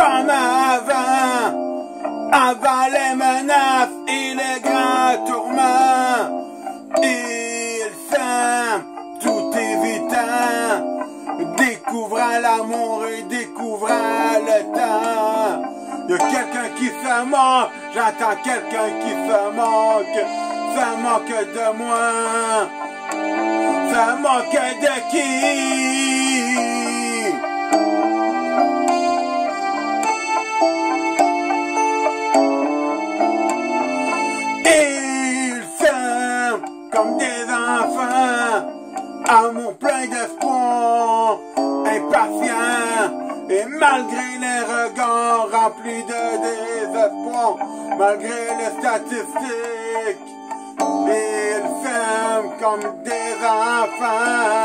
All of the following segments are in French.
comme avant, avant les menaces et les grands tourments. Il s'aime tout évitant, découvrant l'amour et découvrant le temps. De quelqu'un qui se moque, j'entends quelqu'un qui se moque, ça moque de moi, ça moque de qui? Comme des enfants, amour plein d'espoir, impatient, et malgré les regards remplis de désespoir, malgré les statistiques, ils s'aiment comme des enfants.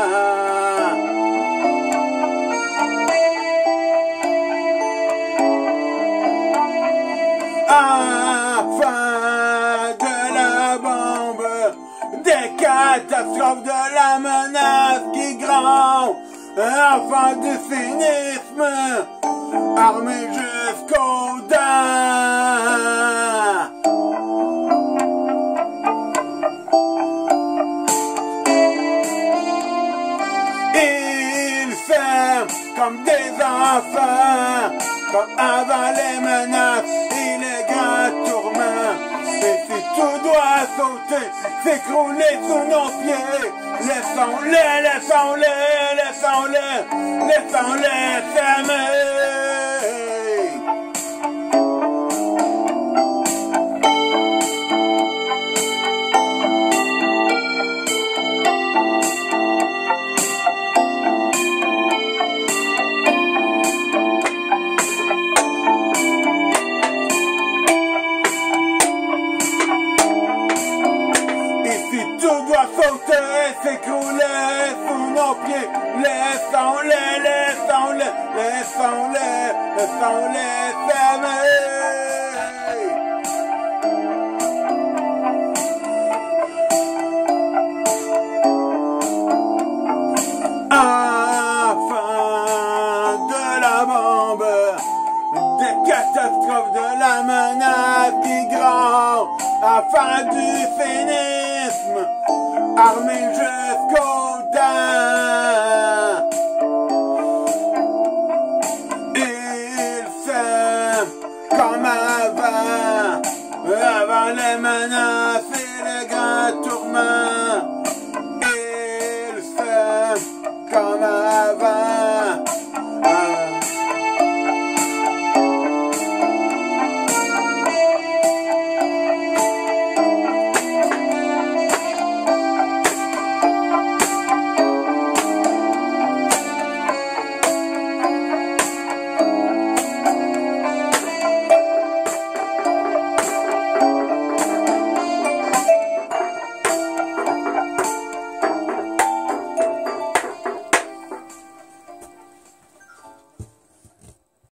Des catastrophes de la menace qui gronde, enfant du cynisme, armé jusqu'aux dents. Ils s'aiment comme des enfants, comme avant les menaces tout doit sauter, s'écrouler sous nos pieds, laissons-les, laissons-les, laissons-les, laissons-les s'aimer. Si tout doit sauter s'écrouler sous nos pieds, laissons-les, laissons-les, laissons-les, laissons-les. Catastrophes de la menace qui grand, enfant du cynisme, armé jusqu'aux dents. Ils s'aiment comme avant, avant les menaces